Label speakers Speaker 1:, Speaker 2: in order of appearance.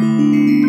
Speaker 1: Música